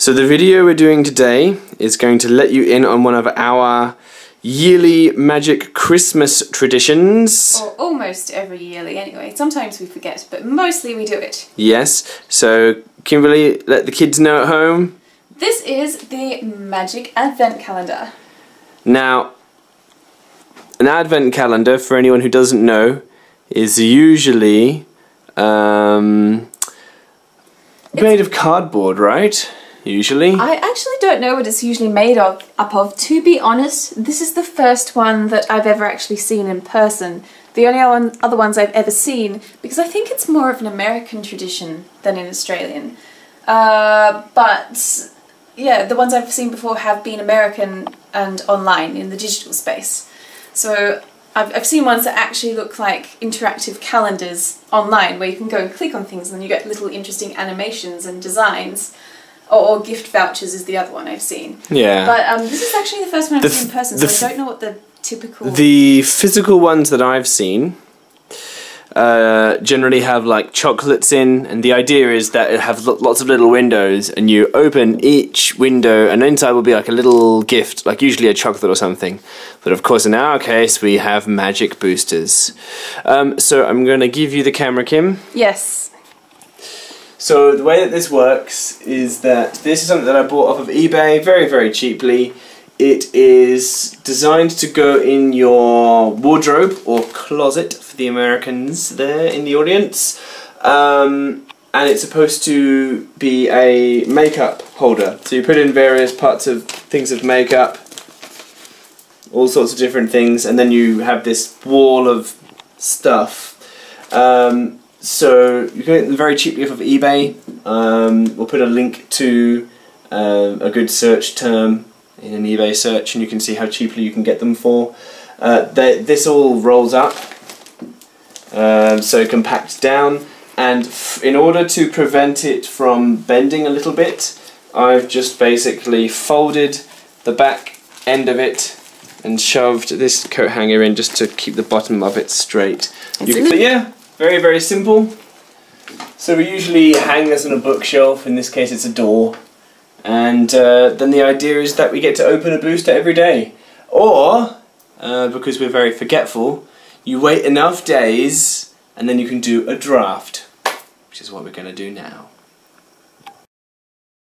So the video we're doing today is going to let you in on one of our yearly magic Christmas traditions. Or almost every yearly anyway. Sometimes we forget, but mostly we do it. Yes, so Kimberly, let the kids know at home. This is the Magic Advent Calendar. Now, an advent calendar, for anyone who doesn't know, is usually um, made of cardboard, right? Usually. I actually don't know what it's usually made of up of. To be honest, this is the first one that I've ever actually seen in person. The only other ones I've ever seen, because I think it's more of an American tradition than an Australian. Uh, but yeah, the ones I've seen before have been American and online in the digital space. So I've, I've seen ones that actually look like interactive calendars online where you can go and click on things and you get little interesting animations and designs. Or, or gift vouchers is the other one I've seen. Yeah. But um, this is actually the first one I've The seen in person, so I don't know what the typical. The physical ones that I've seen uh, generally have like chocolates in, and the idea is that it have lo- lots of little windows, and you open each window, and inside will be like a little gift, like usually a chocolate or something. But of course, in our case, we have magic boosters. Um, so I'm going to give you the camera, Kim. Yes. So the way that this works is that this is something that I bought off of eBay very very cheaply. It is designed to go in your wardrobe or closet for the Americans there in the audience. Um, and it's supposed to be a makeup holder. So you put in various parts of things of makeup, all sorts of different things, and then you have this wall of stuff. Um, so you can get them very cheaply off of eBay. Um, we'll put a link to um, a good search term in an eBay search, and you can see how cheaply you can get them for. Uh, they, this all rolls up, um, so it compacts down, and f- in order to prevent it from bending a little bit, I've just basically folded the back end of it and shoved this coat hanger in just to keep the bottom of it straight. Can, yeah, very very simple. So we usually hang this on a bookshelf. In this case, it's a door, and uh, then the idea is that we get to open a booster every day, or uh, because we're very forgetful, you wait enough days and then you can do a draft, which is what we're going to do now.